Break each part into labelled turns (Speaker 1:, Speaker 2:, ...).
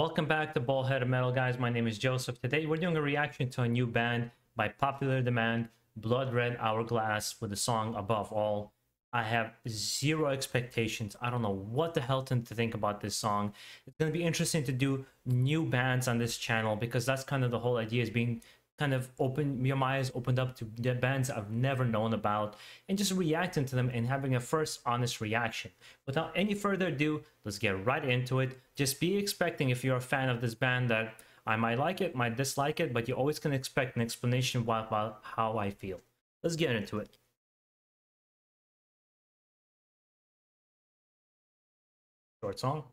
Speaker 1: Welcome back to BaldHeaded Metal, guys. My name is Joseph. Today we're doing a reaction to a new band by popular demand, Blood Red Hourglass, with the song Above All. I have zero expectations. I don't know what the hell to think about this song. It's going to be interesting to do new bands on this channel because that's kind of the whole idea is being kind of open your eyes opened up to the bands I've never known about and just reacting to them and having a first honest reaction. Without any further ado, let's get right into it. Just be expecting if you're a fan of this band that I might like it, might dislike it, but you always can expect an explanation about how I feel. Let's get into it. Short song.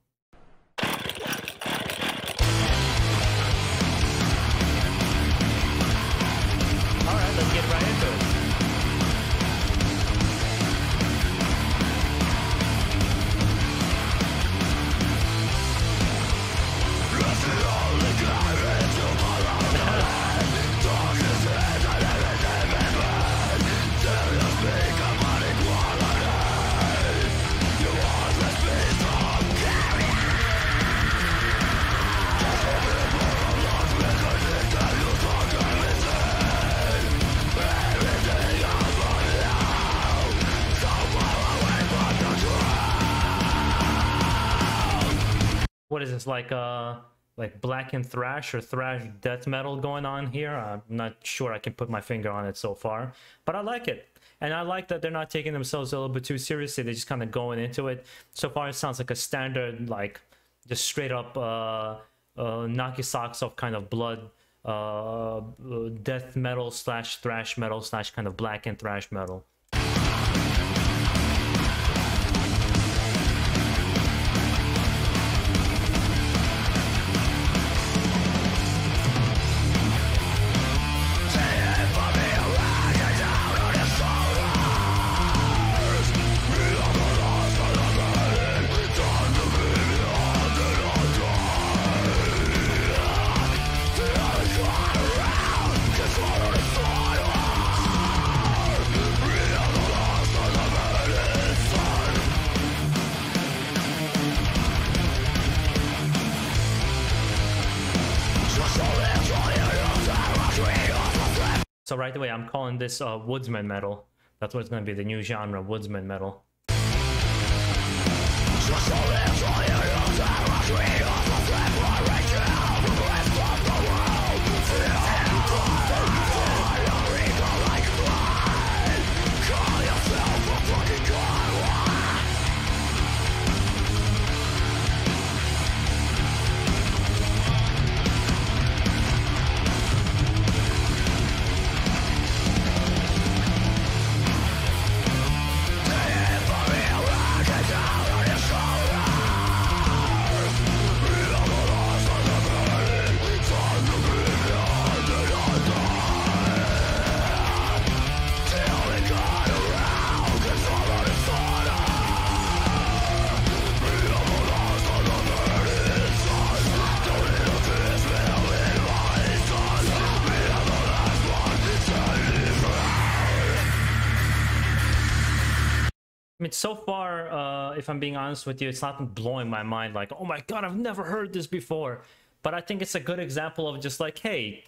Speaker 1: What is this like uh like black and thrash or thrash death metal going on here? I'm not sure i can put my finger on it so far but i like it. And i like that they're not taking themselves a little bit too seriously. They're just kind of going into it. So far it sounds like a standard like just straight up uh uh knock your socks off kind of blood uh death metal slash thrash metal slash kind of black and thrash metal So right away, I'm calling this uh, woodsman metal. That's what's going to be the new genre, woodsman metal. Mean, so far, uh, if I'm being honest with you, it's not blowing my mind like, oh my god, I've never heard this before. But I think it's a good example of just like, hey,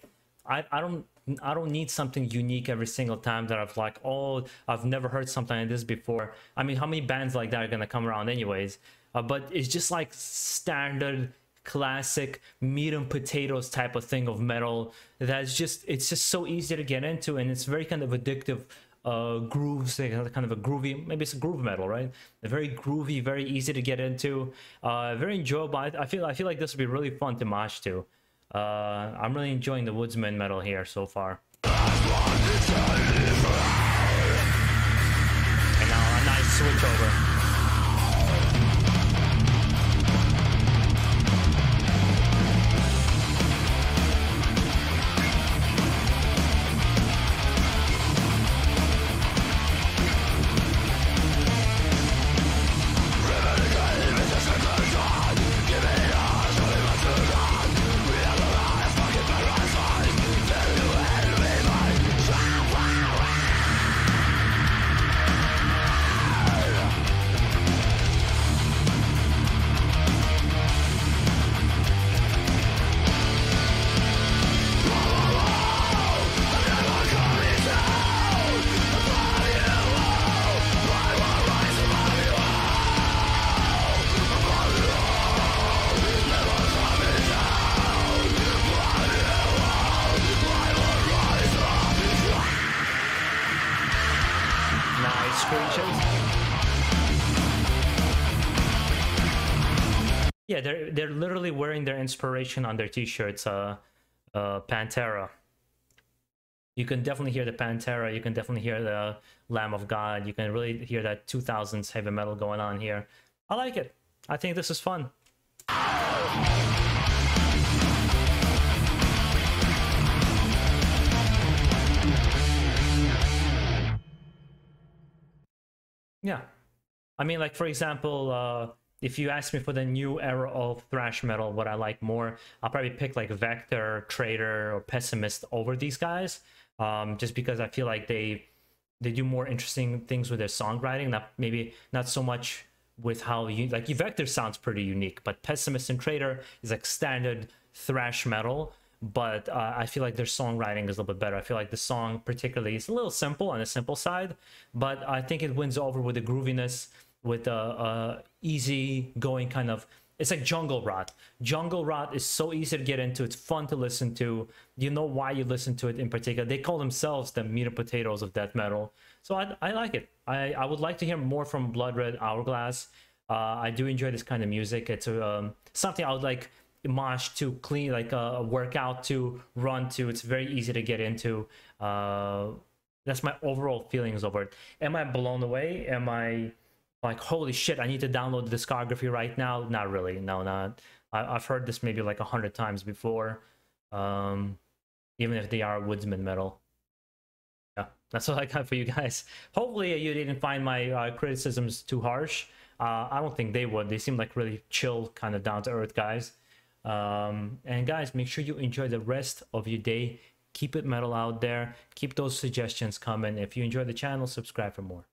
Speaker 1: I, I don't I don't need something unique every single time that I've like, oh, I've never heard something like this before. I mean, how many bands like that are gonna come around anyways? Uh, but it's just like standard classic meat and potatoes type of thing of metal that's just it's just so easy to get into and it's very kind of addictive uh, grooves, kind of a groovy, maybe it's a groove metal, right? Very groovy, very easy to get into, uh, very enjoyable. I, I, feel I feel like this would be really fun to mosh to. Uh, I'm really enjoying the Woodsman metal here so far. And now a nice switch over. Yeah, they're they're literally wearing their inspiration on their t-shirts. Uh, uh, Pantera. You can definitely hear the Pantera. You can definitely hear the Lamb of God. You can really hear that 2000s heavy metal going on here. I like it. I think this is fun. Yeah. I mean, like, for example, uh, if you ask me for the new era of thrash metal, what I like more, I'll probably pick like Vektor, Traitor, or Pessimist over these guys, um, just because I feel like they they do more interesting things with their songwriting. Not maybe not so much with how you like Vektor sounds pretty unique, but Pessimist and Traitor is like standard thrash metal. But uh, I feel like their songwriting is a little bit better. I feel like the song, particularly, is a little simple on the simple side, but I think it wins over with the grooviness with a, a easy going kind of it's like jungle rot. Jungle rot is so easy to get into it's fun to listen to. You know why you listen to it in particular? They call themselves the meat and potatoes of death metal. So i, I like it. I, I would like to hear more from blood red hourglass. Uh, i do enjoy this kind of music. It's um, something i would like mosh to clean like a, workout to run to. It's very easy to get into. Uh, that's my overall feelings over it. Am i blown away? Am i like holy shit i need to download the discography right now. Not really no not. I, have heard this maybe like a hundred times before um even if they are woodsman metal. Yeah that's what i got for you guys. Hopefully you didn't find my uh, criticisms too harsh. Uh, i don't think they would. They seem like really chill kind of down to earth guys. Um and guys make sure you enjoy the rest of your day. Keep it metal out there. Keep those suggestions coming. If you enjoy the channel subscribe for more